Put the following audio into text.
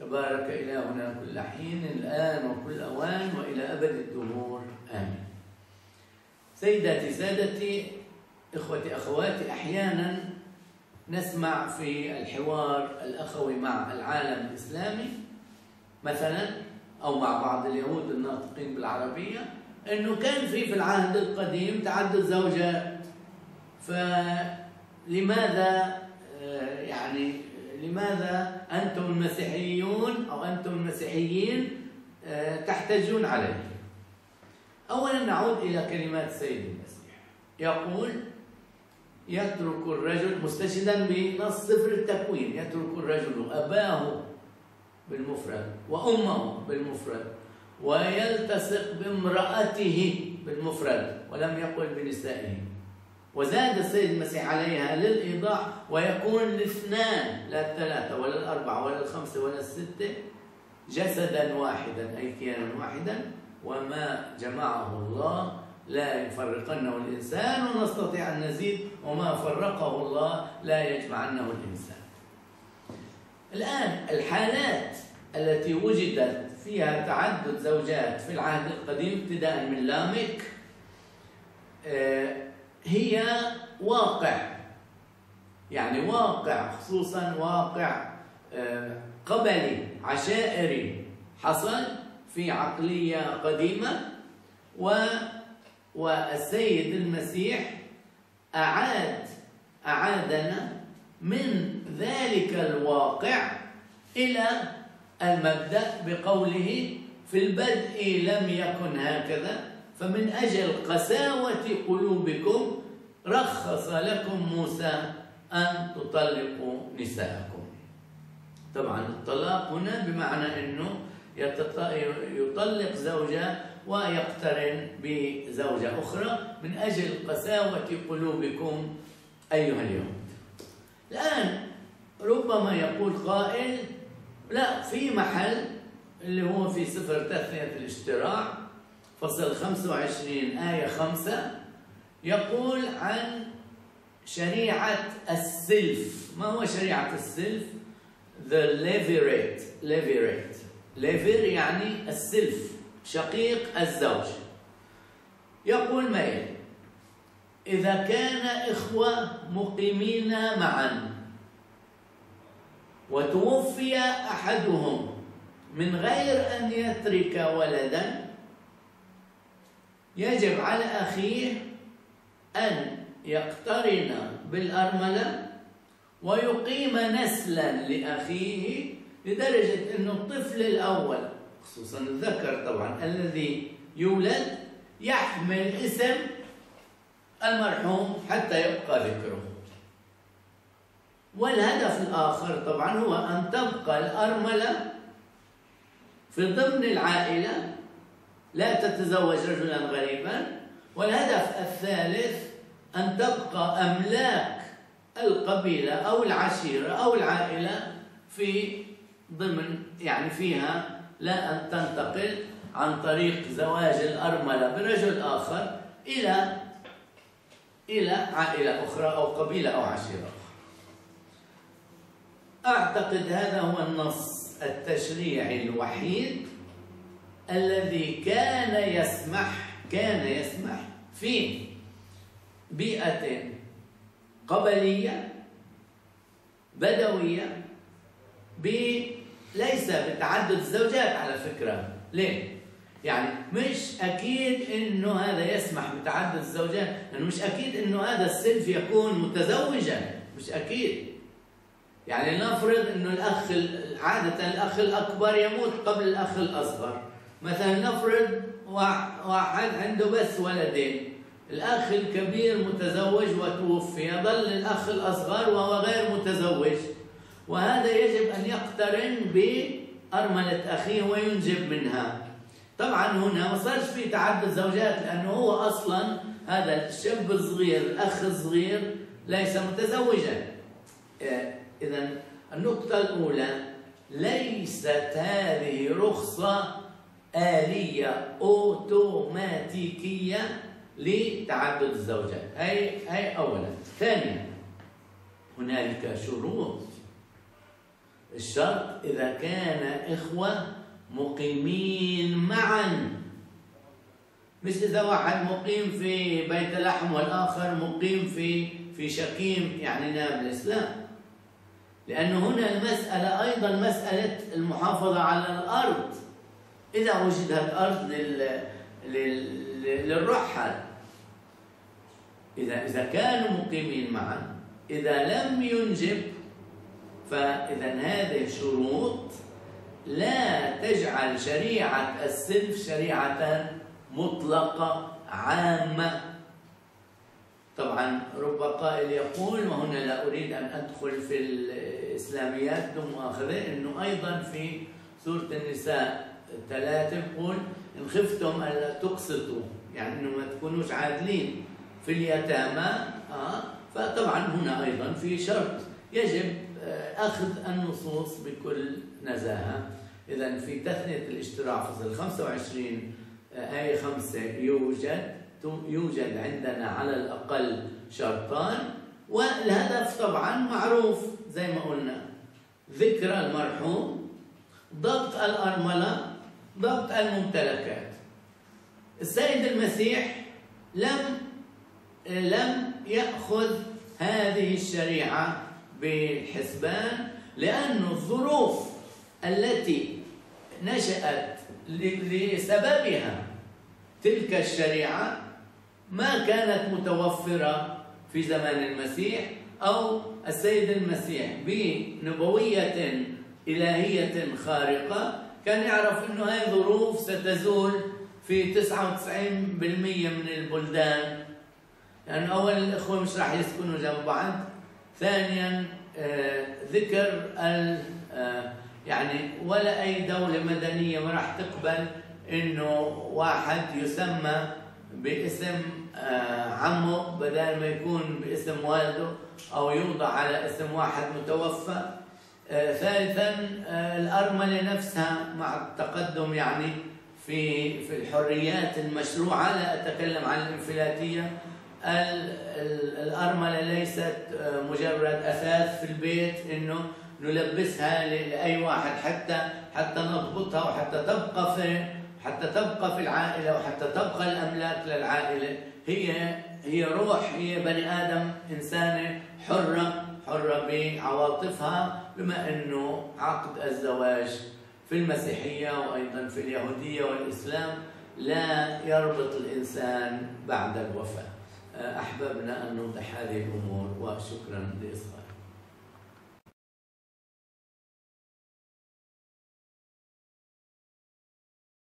تبارك إلهنا كل حين الآن وكل أوان وإلى أبد الدهور. آمين. سيداتي سادتي إخوتي أخواتي أحيانا نسمع في الحوار الأخوي مع العالم الإسلامي مثلا أو مع بعض اليهود الناطقين بالعربية أنه كان في في العهد القديم تعدد زوجات. فلماذا آه، يعني لماذا أنتم المسيحيون أو أنتم المسيحيين آه، تحتجون عليه؟ أولا نعود إلى كلمات السيد المسيح. يقول يترك الرجل مستشهدا بنص سفر التكوين. يترك الرجل أباه بالمفرد وأمه بالمفرد ويلتصق بامرأته بالمفرد ولم يقل بنسائه. وزاد السيد المسيح عليها للإيضاح ويكون الاثنان لا الثلاثة ولا الأربعة ولا الخمسة ولا الستة جسدا واحدا أي كيانا واحدا وما جمعه الله لا يفرقنه الإنسان ونستطيع أن نزيد وما فرقه الله لا يجمعنه الإنسان. الآن الحالات التي وجدت فيها تعدد زوجات في العهد القديم ابتداء من لامك آه، هي واقع. يعني واقع خصوصا واقع آه، قبلي عشائري حصل في عقلية قديمة و والسيد المسيح أعاد أعادنا من ذلك الواقع إلى المبدأ بقوله في البدء لم يكن هكذا. فمن أجل قساوة قلوبكم رخص لكم موسى أن تطلقوا نساءكم. طبعا الطلاق هنا بمعنى أنه يطلق زوجة ويقترن بزوجة أخرى من أجل قساوة قلوبكم أيها اليوم. الآن ربما يقول قائل لا في محل اللي هو في سفر تثنية الاشتراع فصل 25 آية 5 يقول عن شريعة السلف. ما هو شريعة السلف؟ The levirate levirate ليفر يعني السلف شقيق الزوج. يقول ما إذا كان إخوة مقيمين معا وتوفي أحدهم من غير أن يترك ولدا يجب على أخيه أن يقترن بالأرملة ويقيم نسلا لأخيه لدرجة أنه الطفل الأول خصوصا الذكر طبعا الذي يولد يحمل اسم المرحوم حتى يبقى ذكره. والهدف الآخر طبعا هو أن تبقى الأرملة في ضمن العائلة لا تتزوج رجلا غريبا والهدف الثالث أن تبقى أملاك القبيلة أو العشيرة أو العائلة في ضمن يعني فيها لا أن تنتقل عن طريق زواج الأرملة برجل آخر إلى إلى عائلة أخرى أو قبيلة أو عشيرة أخرى. أعتقد هذا هو النص التشريعي الوحيد الذي كان يسمح كان يسمح في بيئة قبلية بدوية ليس بتعدد الزوجات على فكرة. ليه؟ يعني مش أكيد إنه هذا يسمح بتعدد الزوجات لأنه مش أكيد إنه هذا السلف يكون متزوجا. مش أكيد. يعني نفرض إنه الأخ عادة الأخ الأكبر يموت قبل الأخ الأصغر. مثلا نفرض واحد عنده بس ولدين. الأخ الكبير متزوج وتوفي يظل الأخ الأصغر وهو غير متزوج. وهذا يجب أن يقترن بأرملة أخيه وينجب منها. طبعا هنا ما صارش في تعدد زوجات لأنه هو أصلا هذا الشاب الصغير الأخ الصغير ليس متزوجا. إذا النقطة الأولى ليست هذه رخصة آلية أوتوماتيكية لتعدد الزوجات. هي هي أولا. ثانيا هنالك شروط. الشرط إذا كان إخوة مقيمين معا. مش إذا واحد مقيم في بيت لحم والآخر مقيم في في شكيم يعني نابلس لا لأنه هنا المسألة أيضا مسألة المحافظة على الأرض. إذا وجدت أرض لل... لل... للرحل. إذا إذا كانوا مقيمين معا إذا لم ينجب فإذا هذه شروط لا تجعل شريعة السلف شريعة مطلقة عامة. طبعا رب قائل يقول وهنا لا أريد أن أدخل في الإسلاميات دون مؤاخذة أنه أيضا في سورة النساء. ثلاثة يقول إن خفتم ألا تقسطوا يعني أنه ما تكونوش عادلين. في اليتامى آه فطبعا هنا أيضا في شرط. يجب آه، أخذ النصوص بكل نزاهة. إذا في تثنية الاشتراع فصل 25 آه، آية 5 يوجد يوجد عندنا على الأقل شرطان. والهدف طبعا معروف زي ما قلنا ذكر المرحوم ضبط الأرملة ضبط الممتلكات. السيد المسيح لم لم يأخذ هذه الشريعة بالحسبان لأن الظروف التي نشأت لسببها تلك الشريعة ما كانت متوفرة في زمان المسيح أو السيد المسيح بنبوية إلهية خارقة كان يعرف أنه هذه ظروف ستزول في 99% من البلدان. لأن يعني أولا الإخوة مش راح يسكنوا جنب بعض. ثانيا آه ذكر آه يعني ولا أي دولة مدنية ما راح تقبل إنه واحد يسمى باسم آه عمه بدل ما يكون باسم والده أو يوضع على اسم واحد متوفى. ثالثا آه الأرملة نفسها مع التقدم يعني في في الحريات المشروعة لا أتكلم عن الإنفلاتية. الأرملة ليست آه، مجرد أثاث في البيت إنه نلبسها لأي واحد حتى حتى نضبطها وحتى تبقى في حتى تبقى في العائلة وحتى تبقى الأملاك للعائلة. هي هي روح هي بني آدم إنسانة حرة حرة بعواطفها بما أنه عقد الزواج في المسيحية وأيضا في اليهودية والإسلام لا يربط الإنسان بعد الوفاة. أحببنا أن نوضح هذه الأمور وشكرا لإصغائكم.